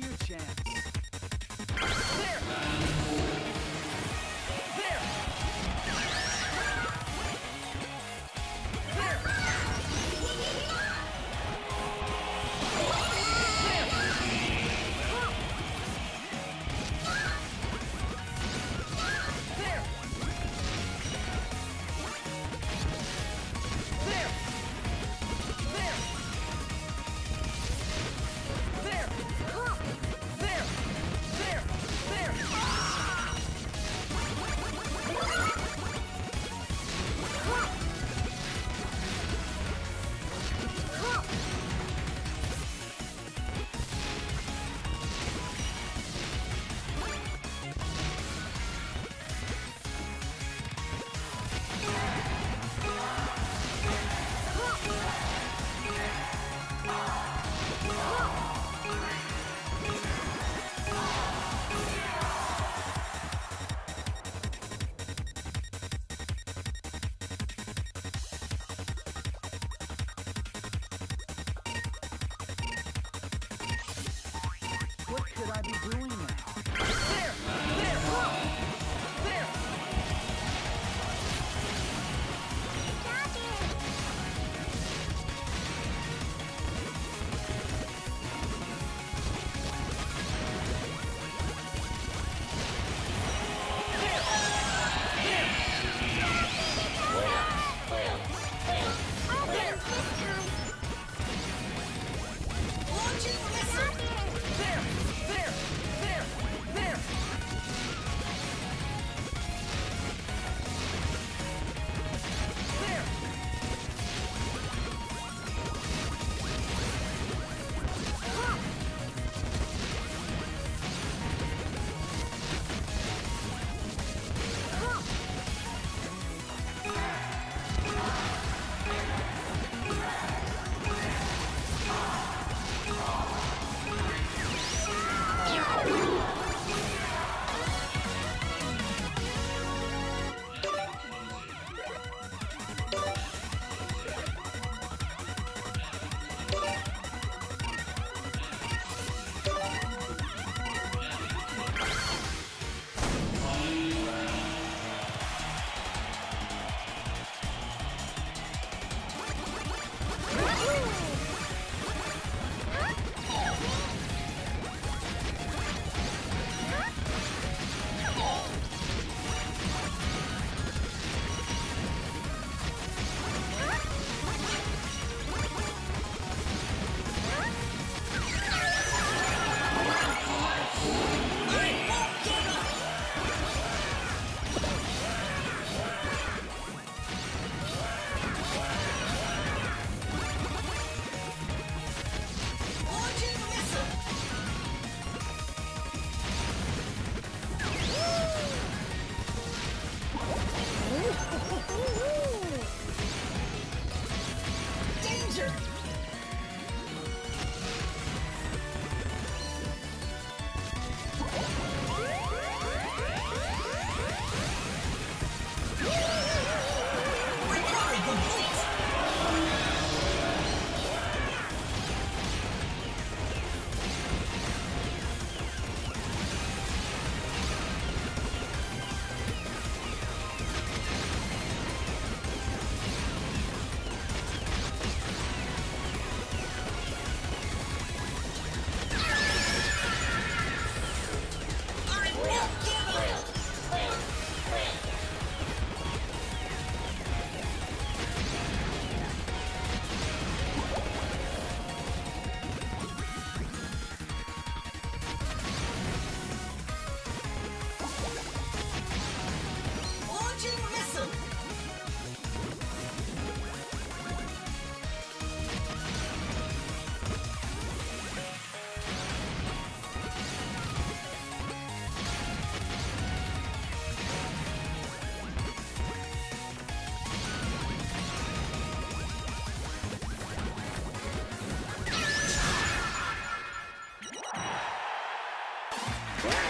your chance. What could I be doing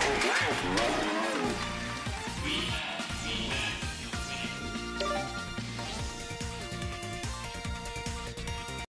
Run.